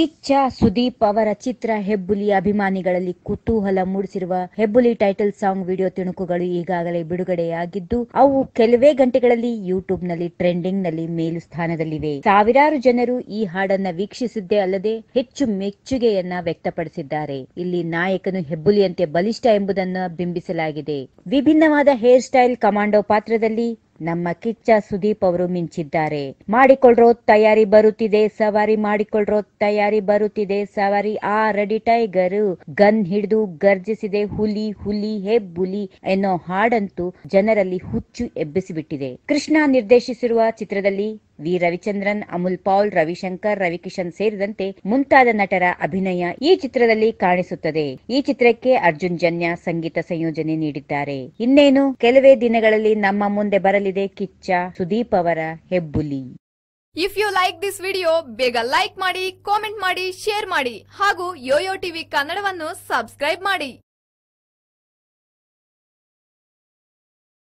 ಕಿಚ್ಚ ಸುದೀಪ್ ಅವರ ಚಿತ್ರ ಹೆಬ್ಬುಲಿ ಅಭಿಮಾನಿಗಳಲ್ಲಿ ಕುತೂಹಲ ಮೂಡಿಸಿರುವ ಹೆಬ್ಬುಲಿ ಟೈಟಲ್ ಸಾಂಗ್ ವಿಡಿಯೋ ತುಣುಕುಗಳು ಈಗಾಗಲೇ ಬಿಡುಗಡೆಯಾಗಿದ್ದು, ಅವು ಕೆಲವೇ ಗಂಟೆಗಳಲ್ಲಿ ಯೂಟ್ಯೂಬ್ನಲ್ಲಿ ಟ್ರೆಂಡಿಂಗ್ನಲ್ಲಿ ಮೇಲು ಸ್ಥಾನದಲ್ಲಿವೆ. ಸಾವಿರಾರು ಜನರು ಈ ಹಾಡನ್ನ ವೀಕ್ಷಿಸಿದ್ದೇ ಅಲ್ಲದೆ ಹೆಚ್ಚು ಮೆಚ್ಚುಗೆಯನ್ನ ವ್ಯಕ್ತಪಡಿಸಿದ್ದಾರೆ. ಇಲ್ಲಿ ನಾಯಕನು ಹೆಬ್ಬುಲಿಯಂತೆ ಬಲಿಷ್ಠ ಎಂಬುದನ್ನು ಬಿಂಬಿಸಲಾಗಿದೆ. ವಿಭಿನ್ನವಾದ ಹೇರ್ ಸ್ಟೈಲ್ ಕಮಾಂಡೋ ಪಾತ್ರದಲ್ಲಿ ನಮ್ಮ ಕಿಚ್ಚ ಸುದೀಪ್ ಅವರು ಮಿಂಚಿದ್ದಾರೆ. ಮಾಡಿಕೊಳ್ಳ್ರೋ ತಯಾರಿ ಬರುತ್ತಿದೆ, ಸವಾರಿ ಮಾಡಿಕೊಳ್ಳ್ರೋ ತಯಾರಿ ಬರುತ್ತಿದೆ, ಸವಾರಿ. ಆ ರೆಡಿ ಟೈಗರ್ ಗನ್ ಹಿಡಿದು ಗರ್ಜಿಸಿದೆ, ಹುಲಿ ಹುಲಿ ಹೆಬ್ಬುಲಿ ಎನ್ನೋ ಹಾಡಂತೂ ಜನರಲ್ಲಿ ಹುಚ್ಚು ಎಬ್ಬಿಸಿಬಿಟ್ಟಿದೆ. ಕೃಷ್ಣ ನಿರ್ದೇಶಿಸಿರುವ ಚಿತ್ರದಲ್ಲಿ ವಿ ರವಿಚಂದ್ರನ್ ಅಮುಲ್ ಪೌಲ್, ರವಿಶಂಕರ್, ರವಿಕಿಶನ್ ಸೇರಿದಂತೆ ಮುಂತಾದ ನಟರ ಅಭಿನಯ ಈ ಚಿತ್ರದಲ್ಲಿ ಕಾಣಿಸುತ್ತದೆ. ಈ ಚಿತ್ರಕ್ಕೆ ಅರ್ಜುನ್ ಜನ್ಯ ಸಂಗೀತ ಸಂಯೋಜನೆ ನೀಡಿದ್ದಾರೆ. ಇನ್ನೇನು? ಕೆಲವೇ ದಿನಗಳಲ್ಲಿ ನಮ್ಮ ಮುಂದೆ ಬರಲಿದೆ ಕಿಚ್ಚ, ಸುದೀಪ್ ಅವರ Hebbuli. If you like this video ಬೇಗ ಲೈಕ್ ಮಾಡಿ ಕಾಮೆಂಟ್ ಮಾಡಿ ಶೇರ್ ಮಾಡಿ ಹಾಗೂ ಯೋಯೋ ಟಿವಿ ಕನ್ನಡವನ್ನು ಸಬ್ಸ್ಕ್ರೈಬ್ ಮಾಡಿ.